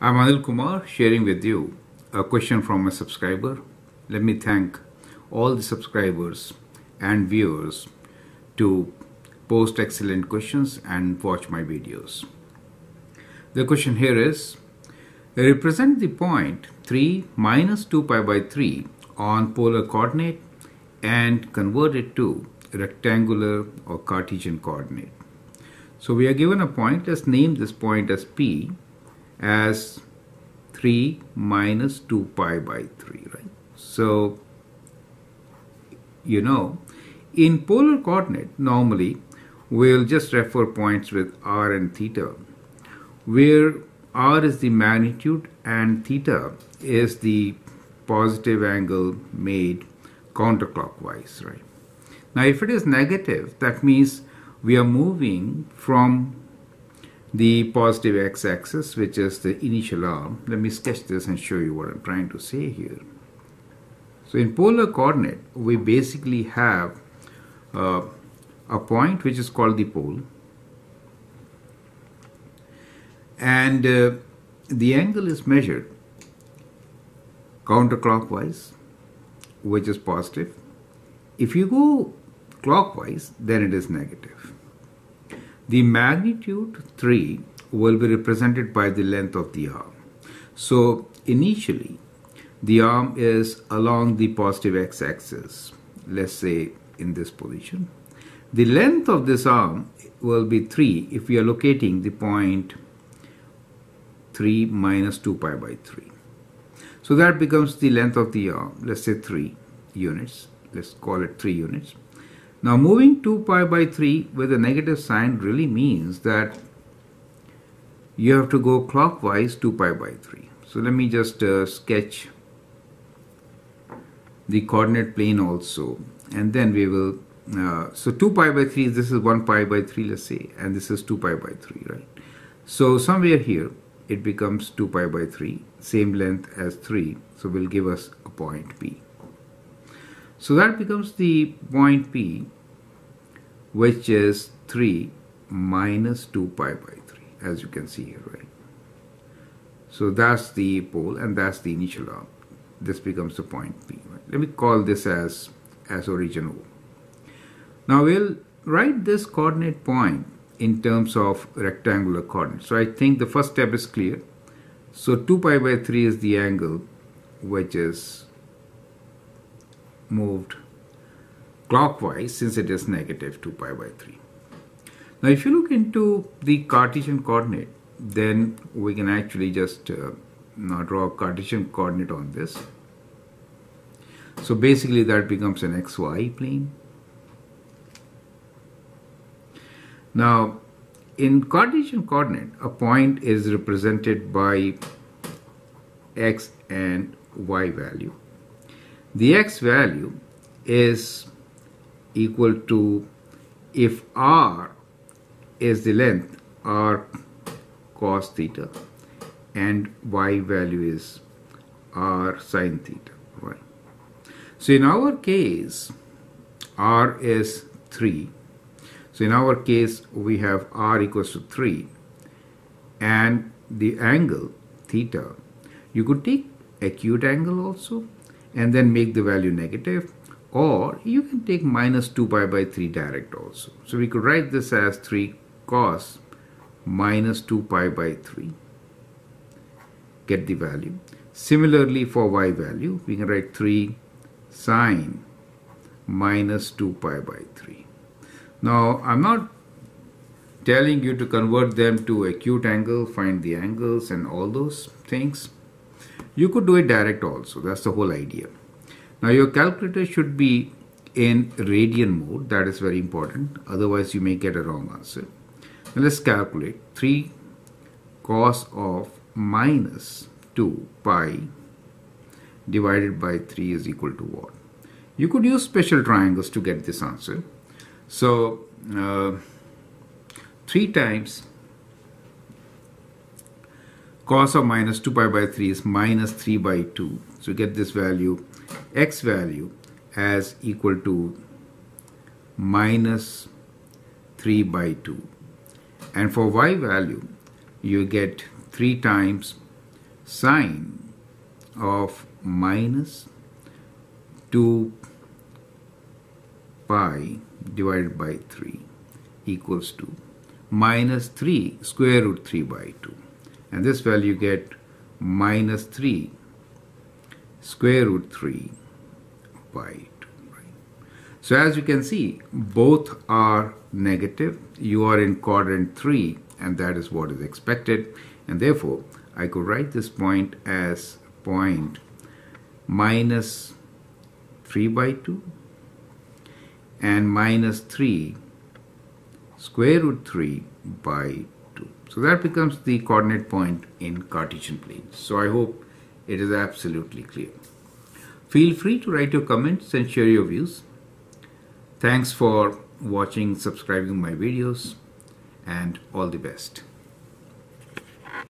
I'm Anil Kumar sharing with you a question from a subscriber. Let me thank all the subscribers and viewers to post excellent questions and watch my videos. The question here is represent the point 3 minus 2 pi by 3 on polar coordinate and convert it to rectangular or Cartesian coordinate. So we are given a point, let's name this point as P as 3 minus 2 pi by 3, right? So, you know, in polar coordinate, normally we'll just refer points with r and theta, where r is the magnitude and theta is the positive angle made counterclockwise, right? Now, if it is negative, that means we are moving from the positive x-axis, which is the initial arm. Let me sketch this and show you what I'm trying to say here. So in polar coordinate, we basically have uh, a point which is called the pole. And uh, the angle is measured counterclockwise, which is positive. If you go clockwise, then it is negative. The magnitude 3 will be represented by the length of the arm. So initially, the arm is along the positive x-axis, let's say in this position. The length of this arm will be 3 if we are locating the point 3 minus 2 pi by 3. So that becomes the length of the arm, let's say 3 units. Let's call it 3 units. Now moving 2 pi by 3 with a negative sign really means that you have to go clockwise 2 pi by 3. So let me just uh, sketch the coordinate plane also and then we will uh, so 2 pi by 3 this is 1 pi by 3 let's say and this is 2 pi by 3 right so somewhere here it becomes 2 pi by 3 same length as 3 so will give us a point P so that becomes the point P, which is 3 minus 2 pi by 3, as you can see here, right? So that's the pole and that's the initial arm. This becomes the point P. Right? Let me call this as, as origin O. Now we'll write this coordinate point in terms of rectangular coordinates. So I think the first step is clear. So 2 pi by 3 is the angle which is moved clockwise since it is negative 2 pi by 3. Now if you look into the Cartesian coordinate then we can actually just uh, draw a Cartesian coordinate on this. So basically that becomes an xy plane. Now in Cartesian coordinate a point is represented by x and y value the x value is equal to if r is the length r cos theta and y value is r sine theta right? So in our case r is 3 so in our case we have r equals to 3 and the angle theta you could take acute angle also and then make the value negative or you can take minus 2 pi by 3 direct also. So we could write this as 3 cos minus 2 pi by 3 get the value. Similarly for y value we can write 3 sine minus 2 pi by 3. Now I'm not telling you to convert them to acute angle, find the angles and all those things. You could do it direct also. That's the whole idea. Now your calculator should be in radian mode. That is very important. Otherwise you may get a wrong answer. Now let's calculate 3 cos of minus 2 pi divided by 3 is equal to what? You could use special triangles to get this answer. So uh, 3 times cos of minus 2 pi by 3 is minus 3 by 2. So get this value, x value as equal to minus 3 by 2. And for y value, you get 3 times sine of minus 2 pi divided by 3 equals to minus 3 square root 3 by 2 and this value get minus 3 square root 3 by 2 right? so as you can see both are negative you are in quadrant 3 and that is what is expected and therefore I could write this point as point minus 3 by 2 and minus 3 square root 3 by 2. So that becomes the coordinate point in Cartesian plane. So I hope it is absolutely clear. Feel free to write your comments and share your views. Thanks for watching, subscribing my videos and all the best.